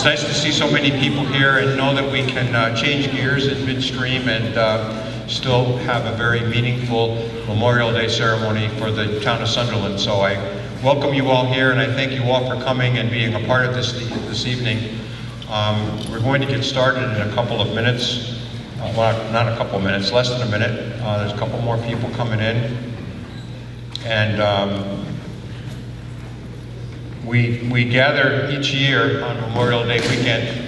It's nice to see so many people here and know that we can uh, change gears in midstream and uh, still have a very meaningful Memorial Day ceremony for the town of Sunderland. So I welcome you all here and I thank you all for coming and being a part of this this evening. Um, we're going to get started in a couple of minutes. Uh, well, not a couple of minutes, less than a minute. Uh, there's a couple more people coming in. And um, we, we gather each year on Memorial Day weekend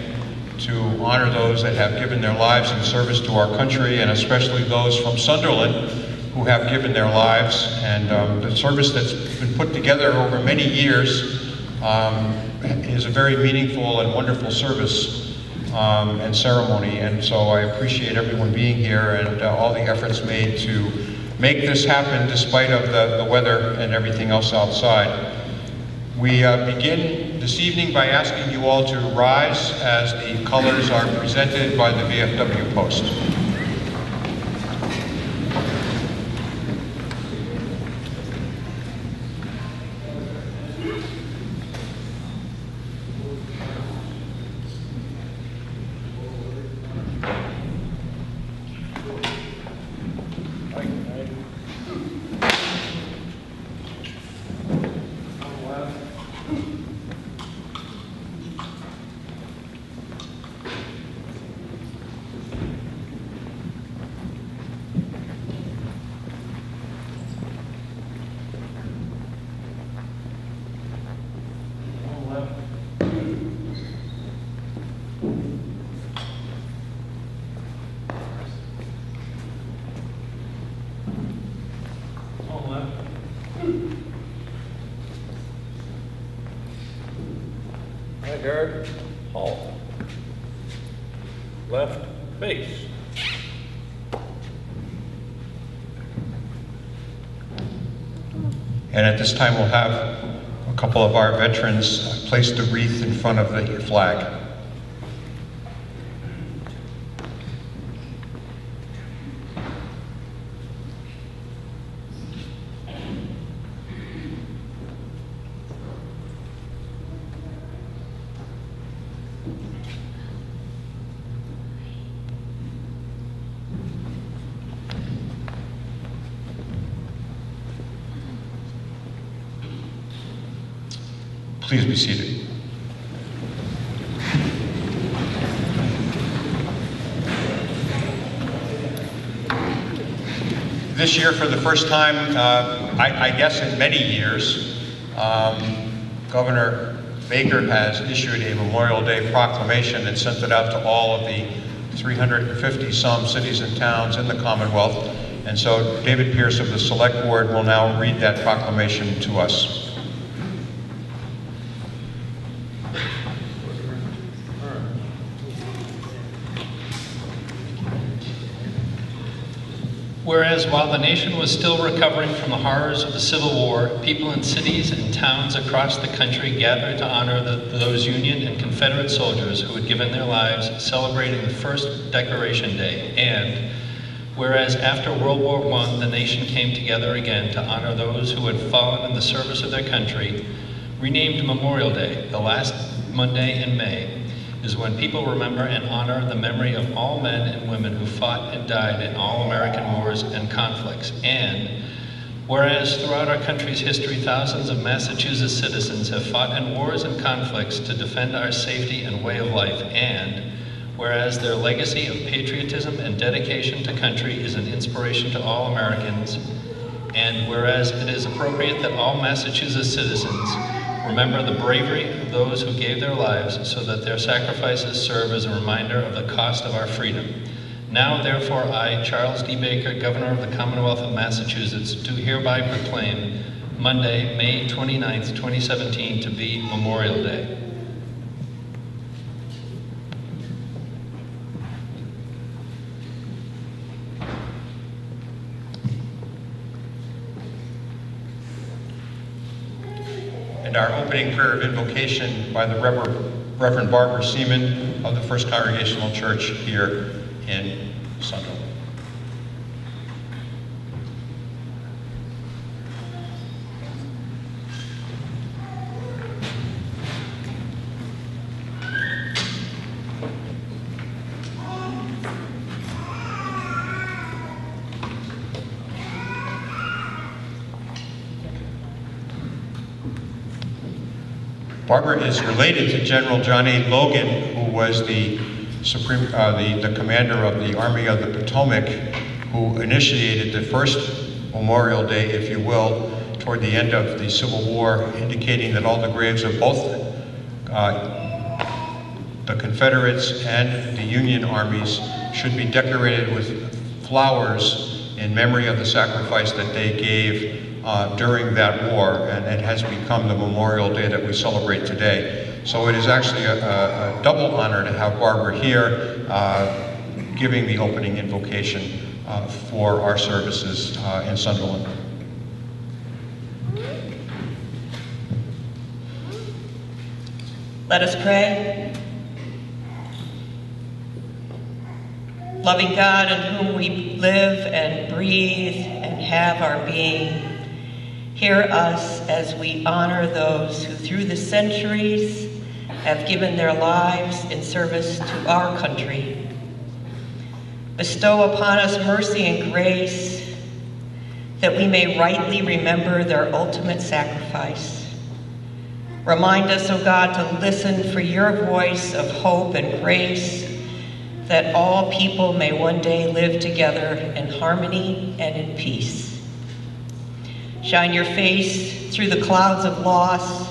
to honor those that have given their lives in service to our country, and especially those from Sunderland who have given their lives. And um, the service that's been put together over many years um, is a very meaningful and wonderful service um, and ceremony. And so I appreciate everyone being here and uh, all the efforts made to make this happen despite of the, the weather and everything else outside. We uh, begin this evening by asking you all to rise as the colors are presented by the VFW post. Guard, halt. Left base. And at this time, we'll have a couple of our veterans place the wreath in front of the flag. Please be seated. This year, for the first time, uh, I, I guess in many years, um, Governor Baker has issued a Memorial Day proclamation and sent it out to all of the 350 some cities and towns in the Commonwealth. And so David Pierce of the Select Board will now read that proclamation to us. Whereas while the nation was still recovering from the horrors of the Civil War, people in cities and towns across the country gathered to honor the, those Union and Confederate soldiers who had given their lives celebrating the first Decoration Day. And whereas after World War I, the nation came together again to honor those who had fallen in the service of their country, renamed Memorial Day, the last Monday in May, is when people remember and honor the memory of all men and women who fought and died in all American wars and conflicts. And whereas throughout our country's history, thousands of Massachusetts citizens have fought in wars and conflicts to defend our safety and way of life, and whereas their legacy of patriotism and dedication to country is an inspiration to all Americans, and whereas it is appropriate that all Massachusetts citizens Remember the bravery of those who gave their lives so that their sacrifices serve as a reminder of the cost of our freedom. Now, therefore, I, Charles D. Baker, Governor of the Commonwealth of Massachusetts, do hereby proclaim Monday, May 29th, 2017, to be Memorial Day. And our opening prayer of invocation by the Reverend, Barbara Seaman of the First Congregational Church here in Sunderland. Barbara is related to General John A. Logan, who was the Supreme, uh, the, the commander of the Army of the Potomac, who initiated the first Memorial Day, if you will, toward the end of the Civil War, indicating that all the graves of both uh, the Confederates and the Union armies should be decorated with flowers in memory of the sacrifice that they gave uh, during that war, and it has become the Memorial Day that we celebrate today. So it is actually a, a, double honor to have Barbara here uh, giving the opening invocation uh, for our services uh, in Sunderland. Let us pray. Loving God in whom we live and breathe and have our being, hear us as we honor those who through the centuries have given their lives in service to our country. Bestow upon us mercy and grace that we may rightly remember their ultimate sacrifice. Remind us, O oh God, to listen for your voice of hope and grace, that all people may one day live together in harmony and in peace. Shine your face through the clouds of loss.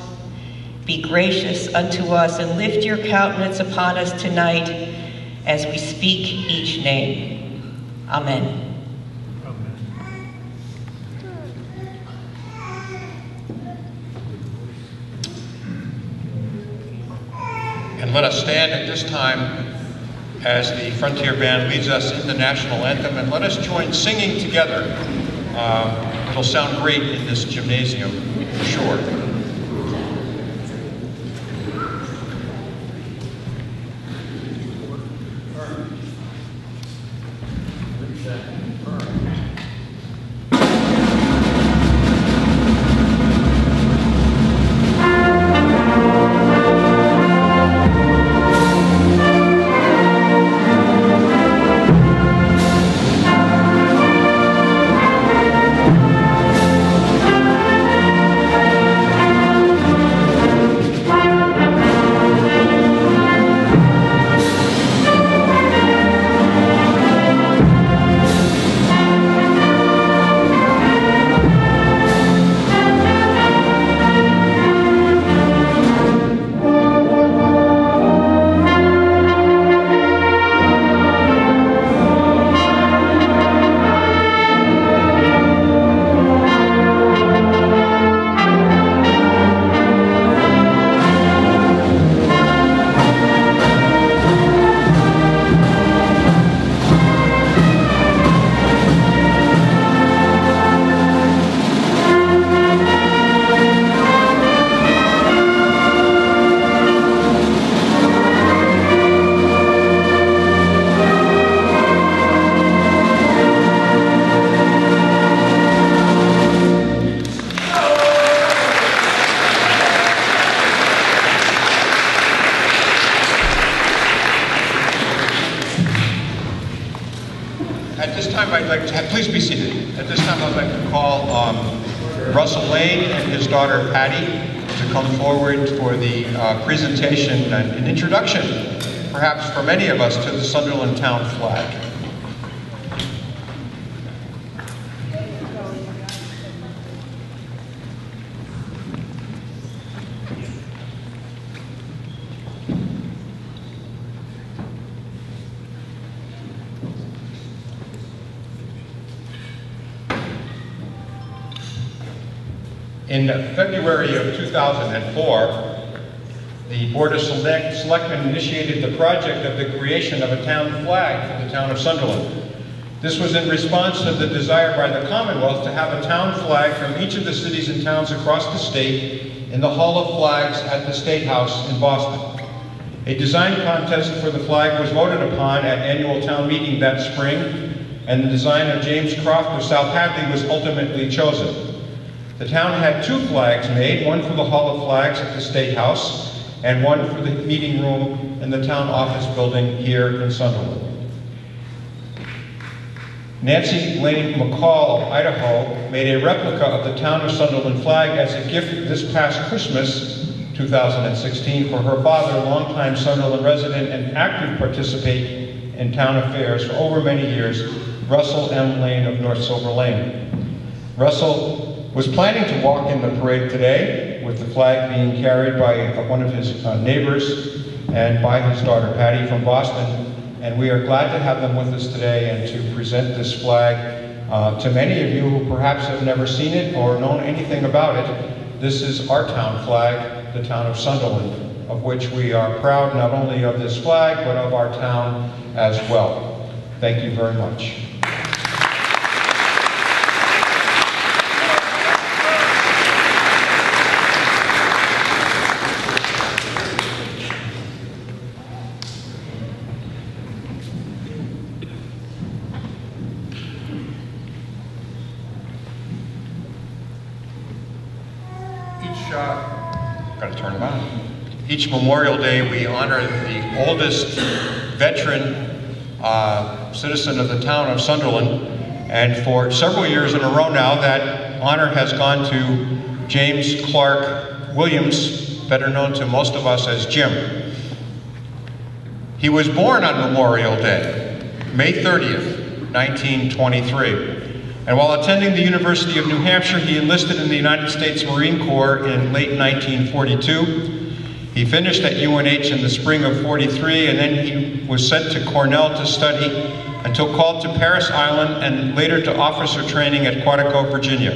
Be gracious unto us and lift your countenance upon us tonight as we speak each name. Amen. And let us stand at this time as the Frontier Band leads us in the national anthem, and let us join singing together. Uh, it'll sound great in this gymnasium, for sure. Presentation and an introduction, perhaps for many of us, to the Sunderland Town flag. In February of 2004, Board of Select Selectmen initiated the project of the creation of a town flag for the town of Sunderland. This was in response to the desire by the Commonwealth to have a town flag from each of the cities and towns across the state in the Hall of Flags at the State House in Boston. A design contest for the flag was voted upon at annual town meeting that spring, and the design of James Croft of South Hadley was ultimately chosen. The town had two flags made, one for the Hall of Flags at the State House, and one for the meeting room in the town office building here in Sunderland. Nancy Lane McCall of Idaho made a replica of the town of Sunderland flag as a gift this past Christmas 2016, for her father, longtime Sunderland resident and active participant in town affairs for over many years, Russell M. Lane of North Silver Lane. Russell was planning to walk in the parade today with the flag being carried by uh, one of his uh, neighbors and by his daughter Patty from Boston. And we are glad to have them with us today and to present this flag uh, to many of you who perhaps have never seen it or known anything about it. This is our town flag, the town of Sunderland, of which we are proud not only of this flag, but of our town as well. Thank you very much. Each, uh, gotta turn it on. Each Memorial Day, we honor the oldest veteran uh, citizen of the town of Sunderland. And for several years in a row now, that honor has gone to James Clark Williams, better known to most of us as Jim. He was born on Memorial Day, May 30th, 1923. And while attending the University of New Hampshire, he enlisted in the United States Marine Corps in late 1942. He finished at UNH in the spring of 43, and then he was sent to Cornell to study until called to Parris Island and later to officer training at Quantico, Virginia.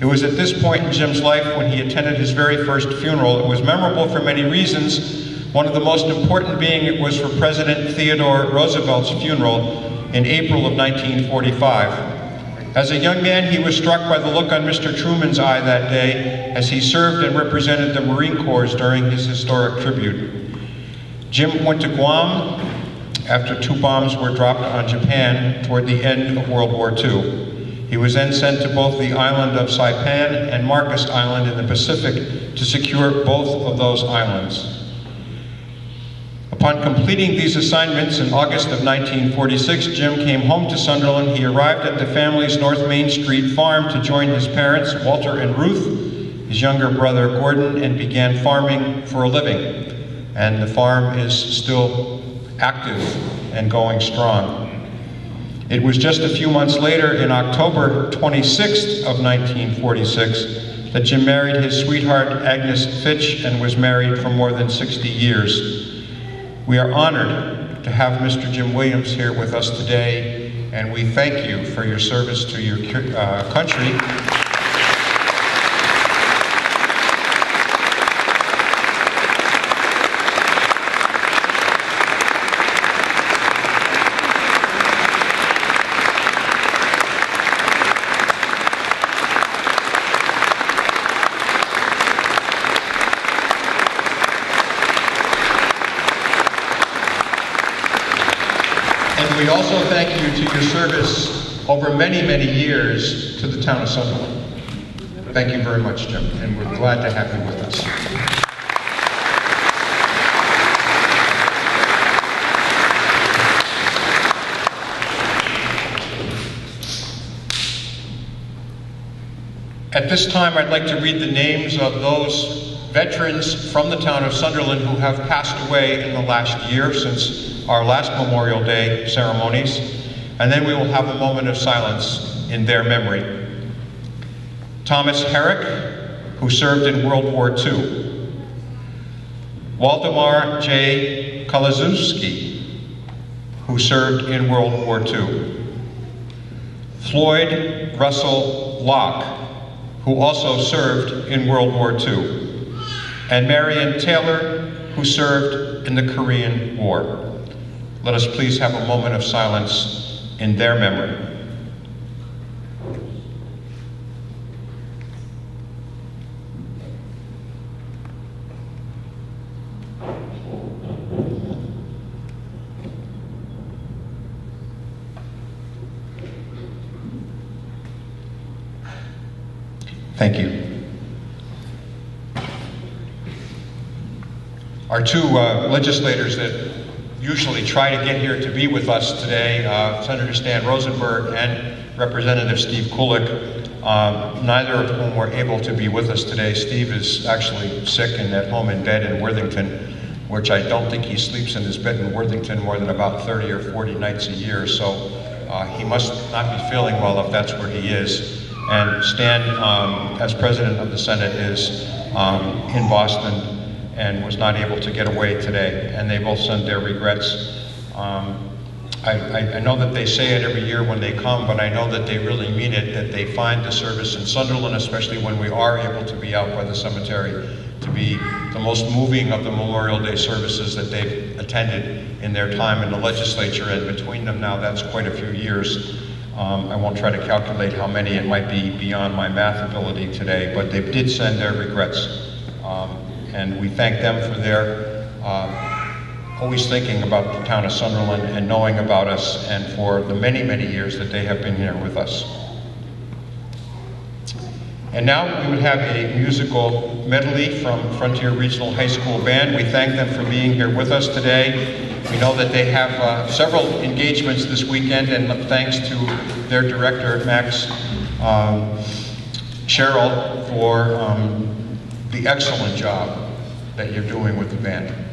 It was at this point in Jim's life when he attended his very first funeral. It was memorable for many reasons, one of the most important being it was for President Theodore Roosevelt's funeral in April of 1945. As a young man, he was struck by the look on Mr. Truman's eye that day as he served and represented the Marine Corps during his historic tribute. Jim went to Guam after two bombs were dropped on Japan toward the end of World War II. He was then sent to both the island of Saipan and Marcus Island in the Pacific to secure both of those islands. Upon completing these assignments in August of 1946, Jim came home to Sunderland. He arrived at the family's North Main Street farm to join his parents, Walter and Ruth, his younger brother Gordon, and began farming for a living. And the farm is still active and going strong. It was just a few months later, in October 26th of 1946, that Jim married his sweetheart Agnes Fitch and was married for more than 60 years. We are honored to have Mr. Jim Williams here with us today, and we thank you for your service to your uh, country. And we also thank you to your service over many, many years to the town of Sunderland. Thank you very much, Jim, and we're glad to have you with us. At this time, I'd like to read the names of those veterans from the town of Sunderland who have passed away in the last year since our last Memorial Day ceremonies, and then we will have a moment of silence in their memory. Thomas Herrick, who served in World War II. Waldemar J. Kolazewski, who served in World War II. Floyd Russell Locke, who also served in World War II. And Marion Taylor, who served in the Korean War. Let us please have a moment of silence in their memory. Thank you. Our two uh, legislators that usually try to get here to be with us today, uh, Senator Stan Rosenberg and Representative Steve Kulik, um, neither of whom were able to be with us today. Steve is actually sick and at home in bed in Worthington, which I don't think he sleeps in his bed in Worthington more than about 30 or 40 nights a year. So uh, he must not be feeling well if that's where he is. And Stan, um, as president of the Senate, is um, in Boston and was not able to get away today. And they both sent their regrets. Um, I, I, I know that they say it every year when they come, but I know that they really mean it, that they find the service in Sunderland, especially when we are able to be out by the cemetery, to be the most moving of the Memorial Day services that they've attended in their time in the legislature, and between them now, that's quite a few years. Um, I won't try to calculate how many, it might be beyond my math ability today, but they did send their regrets. Um, and we thank them for their uh, always thinking about the town of Sunderland and knowing about us and for the many, many years that they have been here with us. And now we would have a musical medley from Frontier Regional High School Band. We thank them for being here with us today. We know that they have uh, several engagements this weekend, and thanks to their director, Max um, Cheryl, for um, the excellent job that you're doing with the band.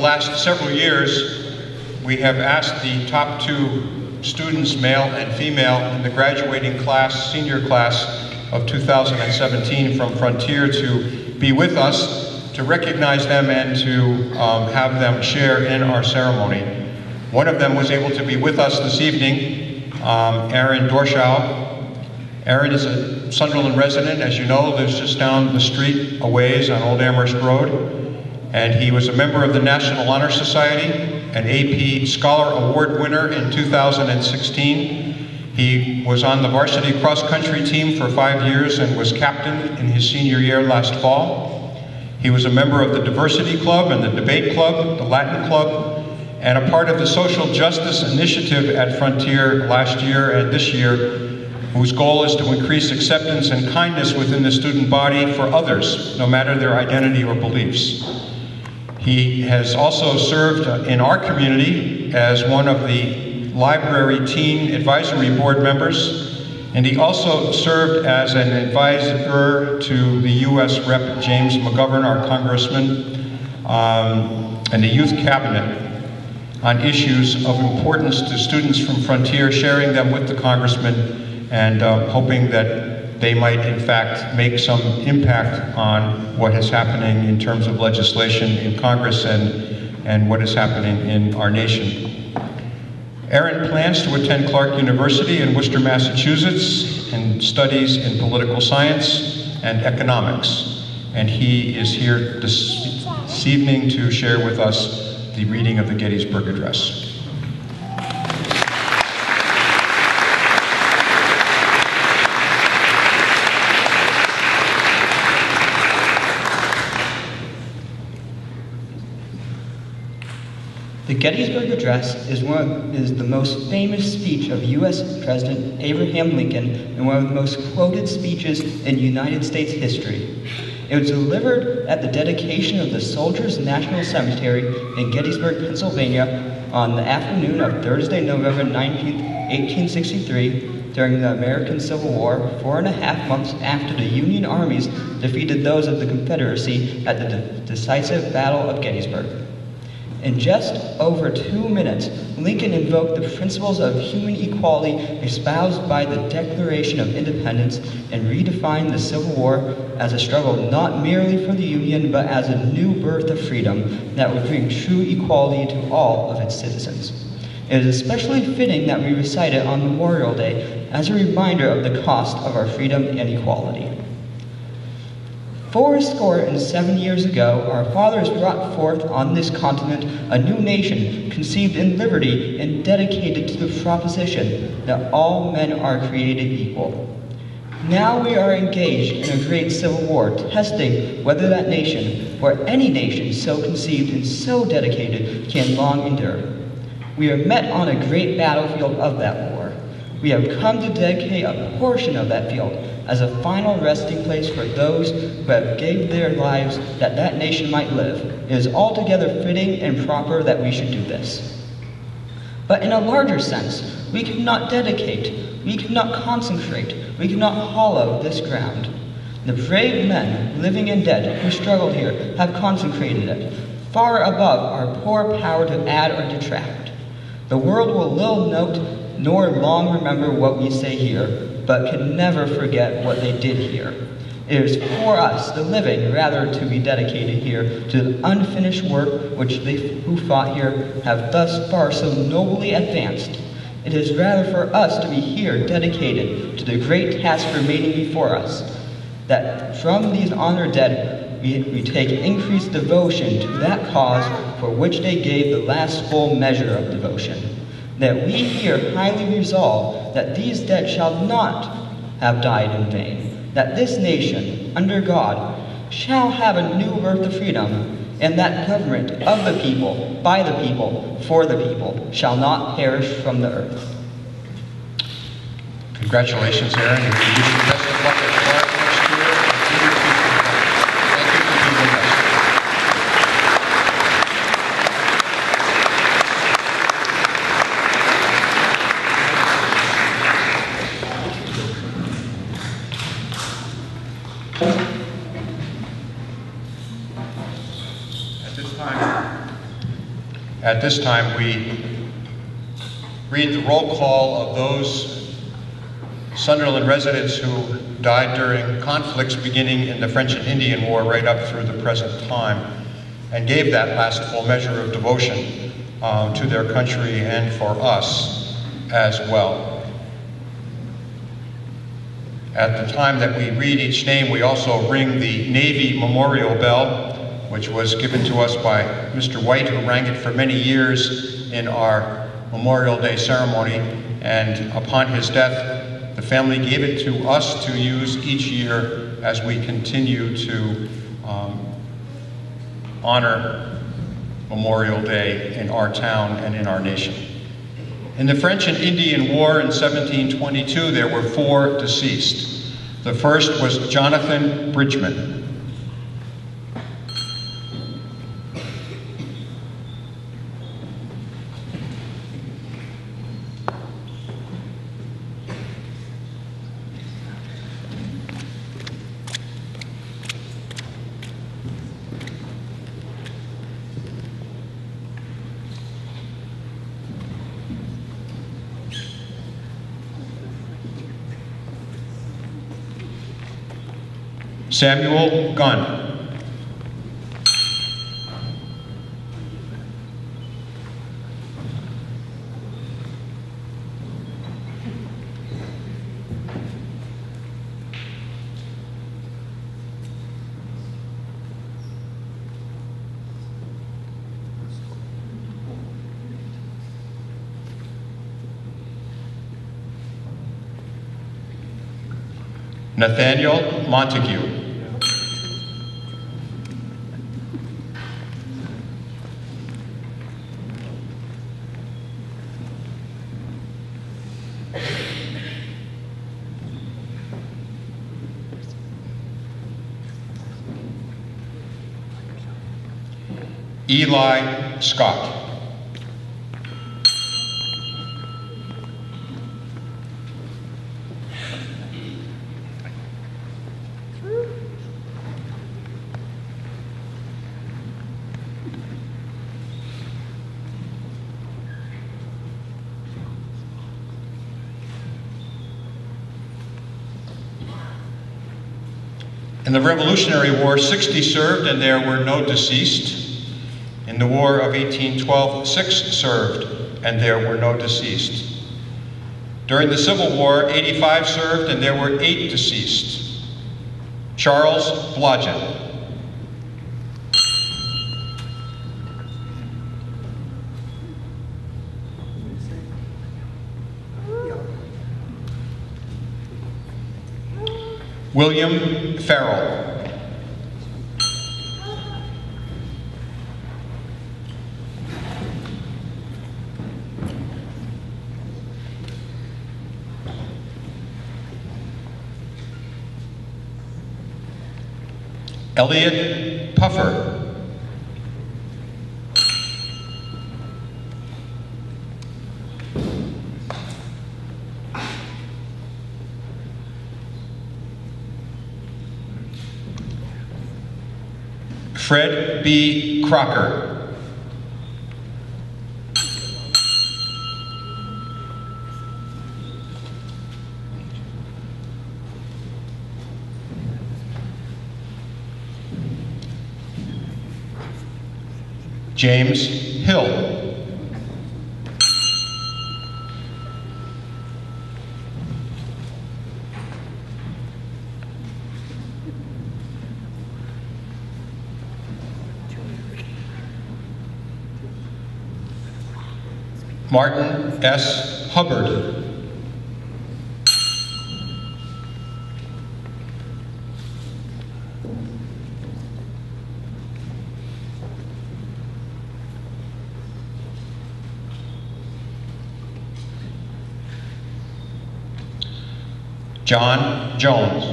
Last several years, we have asked the top two students, male and female, in the graduating class, senior class of 2017 from Frontier to be with us, to recognize them and to um, have them share in our ceremony. One of them was able to be with us this evening, um, Aaron Dorshow. Aaron is a Sunderland resident, as you know, lives just down the street a ways on Old Amherst Road and he was a member of the National Honor Society, an AP Scholar Award winner in 2016. He was on the varsity cross country team for five years and was captain in his senior year last fall. He was a member of the Diversity Club and the Debate Club, the Latin Club, and a part of the Social Justice Initiative at Frontier last year and this year, whose goal is to increase acceptance and kindness within the student body for others, no matter their identity or beliefs. He has also served in our community as one of the library teen advisory board members, and he also served as an advisor to the U.S. Rep. James McGovern, our congressman, um, and the youth cabinet. on issues of importance to students from Frontier, sharing them with the congressman and uh, hoping that they might in fact make some impact on what is happening in terms of legislation in Congress and, and what is happening in our nation. Aaron plans to attend Clark University in Worcester, Massachusetts, and studies in political science and economics. And he is here this, this evening to share with us the reading of the Gettysburg Address. Gettysburg Address is, one of, is the most famous speech of U.S. President Abraham Lincoln and one of the most quoted speeches in United States history. It was delivered at the dedication of the Soldiers National Cemetery in Gettysburg, Pennsylvania on the afternoon of Thursday, November 19, 1863, during the American Civil War, four and a half months after the Union armies defeated those of the Confederacy at the de- decisive Battle of Gettysburg. In just over two minutes, Lincoln invoked the principles of human equality espoused by the Declaration of Independence and redefined the Civil War as a struggle not merely for the Union, but as a new birth of freedom that would bring true equality to all of its citizens. It is especially fitting that we recite it on Memorial Day as a reminder of the cost of our freedom and equality. Four score and seven years ago, our fathers brought forth on this continent a new nation, conceived in liberty and dedicated to the proposition that all men are created equal. Now we are engaged in a great civil war, testing whether that nation, or any nation so conceived and so dedicated, can long endure. We are met on a great battlefield of that war. We have come to dedicate a portion of that field as a final resting place for those who have gave their lives that that nation might live. It is altogether fitting and proper that we should do this. But in a larger sense, we cannot dedicate, we cannot consecrate, we cannot hollow this ground. The brave men, living and dead, who struggled here, have consecrated it, far above our poor power to add or detract. The world will little note nor long remember what we say here, but can never forget what they did here. It is for us, the living, rather to be dedicated here to the unfinished work which they who fought here have thus far so nobly advanced. It is rather for us to be here dedicated to the great task remaining before us, that from these honored dead we, we take increased devotion to that cause for which they gave the last full measure of devotion that we here highly resolve that these dead shall not have died in vain, that this nation, under God, shall have a new birth of freedom, and that government of the people, by the people, for the people, shall not perish from the earth. Congratulations, Aaron, and we wish you best of luck at Clark next year. Thank you for being with us. At this time, at this time, we read the roll call of those Sunderland residents who died during conflicts beginning in the French and Indian War right up through the present time and gave that last full measure of devotion uh, to their country and for us as well. At the time that we read each name, we also ring the Navy Memorial Bell, which was given to us by Mr. White, who rang it for many years in our Memorial Day ceremony. And upon his death, the family gave it to us to use each year as we continue to um, honor Memorial Day in our town and in our nation. In the French and Indian War in 1722, there were four deceased. The first was Jonathan Bridgman. Samuel Gunn. Nathaniel Montague. Eli Scott. In the Revolutionary War, 60 served and there were no deceased. In the War of 1812, six served and there were no deceased. During the Civil War, 85 served and there were eight deceased. Charles Blodgett. William Farrell. Elliot Puffer. Fred B. Crocker. James Hill. Martin S. Hubbard. John Jones.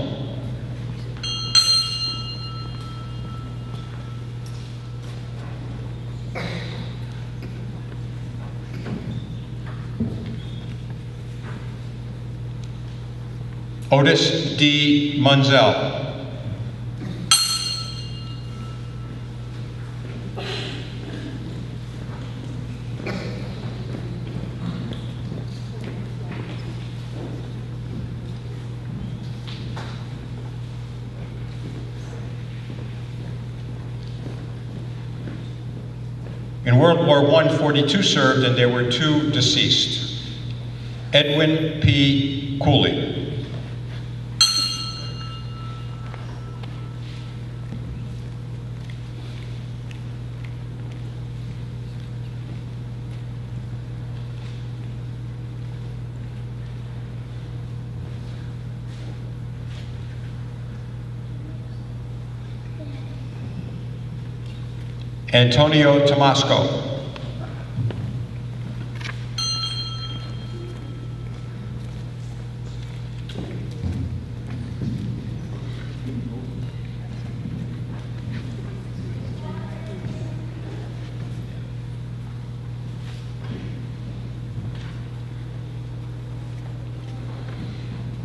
Otis D. Munzel. In World War I, 42 served and there were two deceased. Edwin P. Cooley. Antonio Tomasco.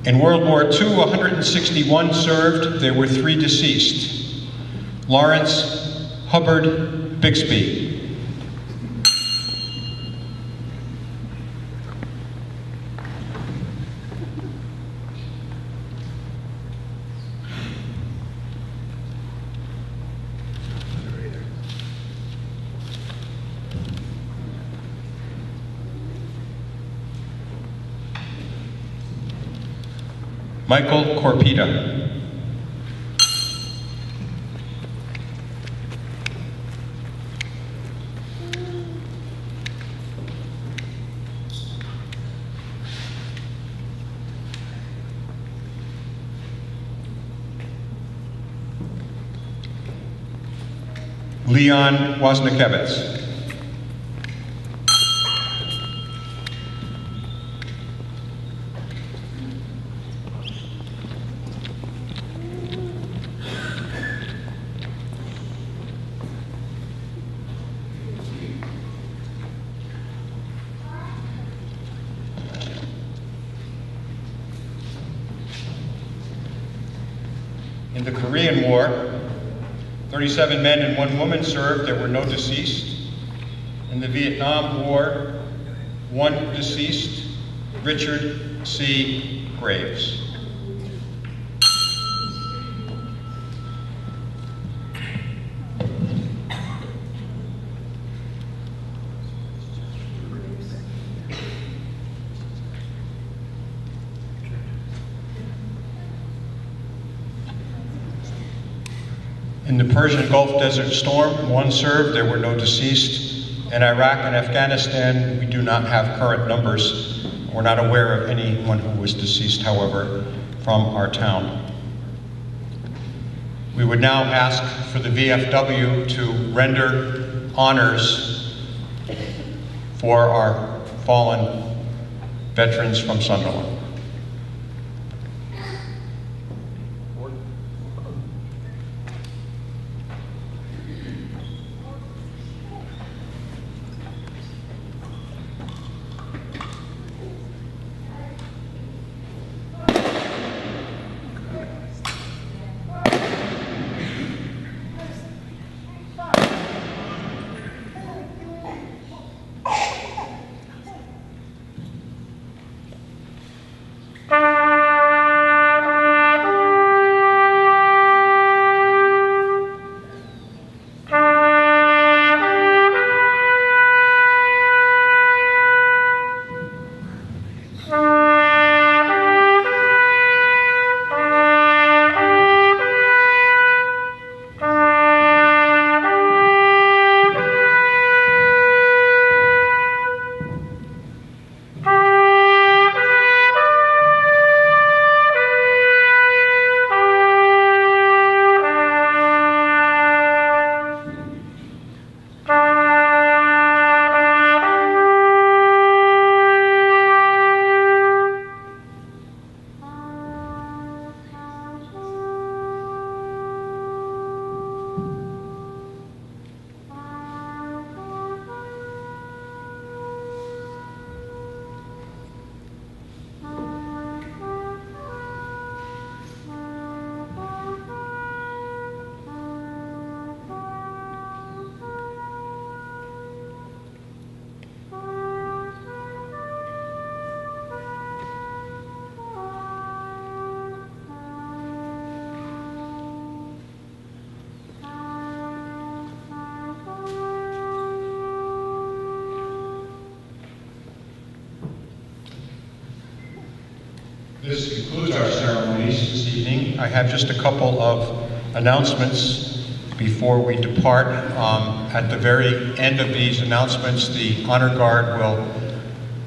In World War II, 161 served. There were three deceased. Lawrence Hubbard Bixby. Michael Corpita. Leon Wozniakowicz. In the Korean War, 37 men and one woman served. There were no deceased. In the Vietnam War, one deceased, Richard C. Graves. In the Persian Gulf Desert Storm, one served, there were no deceased. In Iraq and Afghanistan, we do not have current numbers. We're not aware of anyone who was deceased, however, from our town. We would now ask for the VFW to render honors for our fallen veterans from Sunderland. This concludes our ceremonies this evening. I have just a couple of announcements before we depart. Um, At the very end of these announcements, the honor guard will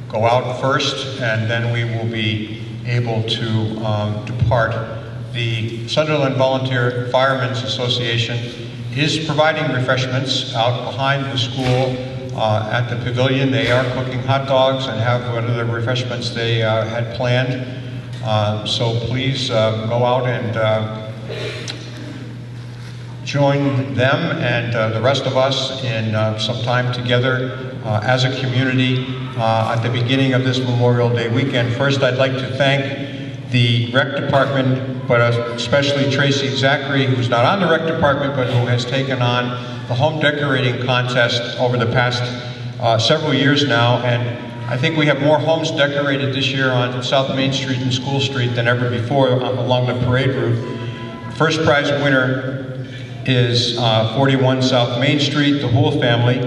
go out first, and then we will be able to um, depart. The Sunderland Volunteer Firemen's Association is providing refreshments out behind the school uh, at the pavilion. They are cooking hot dogs and have one of the refreshments they uh, had planned. Uh, So please uh, go out and uh, join them and uh, the rest of us in uh, some time together as a community at the beginning of this Memorial Day weekend. First, I'd like to thank the rec department, but especially Tracy Zachary, who's not on the rec department, but who has taken on the home decorating contest over the past several years now. And I think we have more homes decorated this year on South Main Street and School Street than ever before uh, along the parade route. First prize winner is uh, 41 South Main Street, the Hool family,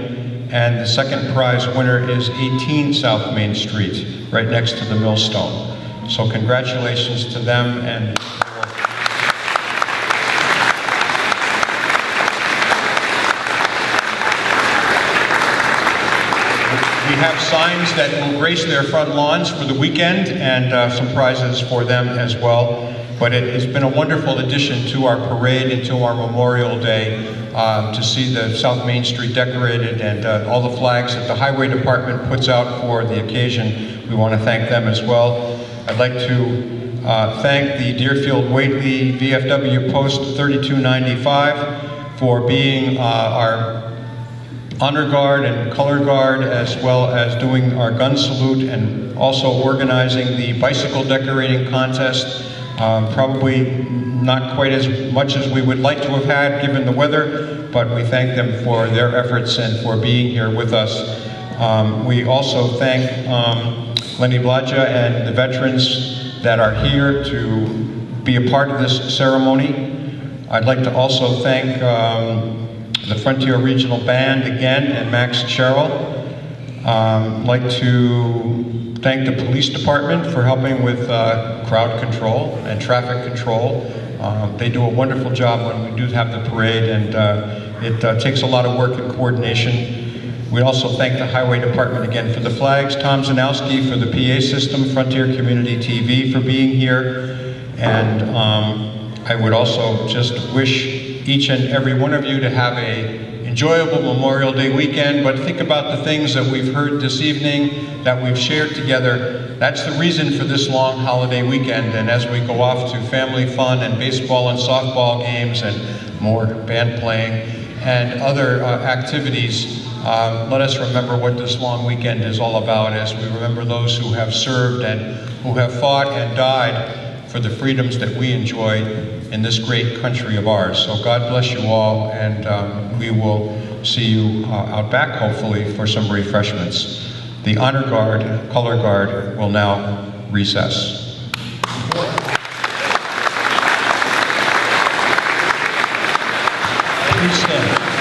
and the second prize winner is 18 South Main Street, right next to the millstone. So congratulations to them and We have signs that will grace their front lawns for the weekend and uh, some prizes for them as well. But it has been a wonderful addition to our parade and to our Memorial Day um, to see the South Main Street decorated and uh, all the flags that the Highway Department puts out for the occasion. We want to thank them as well. I'd like to uh, thank the Deerfield Whately VFW Post 3295 for being uh, our honor guard and color guard, as well as doing our gun salute and also organizing the bicycle decorating contest. Um, probably not quite as much as we would like to have had given the weather, but we thank them for their efforts and for being here with us. Um, we also thank um, Lenny Bladja and the veterans that are here to be a part of this ceremony. I'd like to also thank um, the Frontier Regional Band again and Max Sherrill. Um, like to thank the police department for helping with uh, crowd control and traffic control. Um, they do a wonderful job when we do have the parade, and uh, it uh, takes a lot of work and coordination. We also thank the Highway Department again for the flags, Tom Zanowski for the PA system, Frontier Community TV for being here, and um, I would also just wish each and every one of you to have a enjoyable Memorial Day weekend, but think about the things that we've heard this evening, that we've shared together. That's the reason for this long holiday weekend, and as we go off to family fun and baseball and softball games and more band playing and other uh, activities, um, let us remember what this long weekend is all about as we remember those who have served and who have fought and died for the freedoms that we enjoy in this great country of ours. So God bless you all, and um, we will see you uh, out back, hopefully, for some refreshments. The Honor Guard, Color Guard, will now recess. Please stand.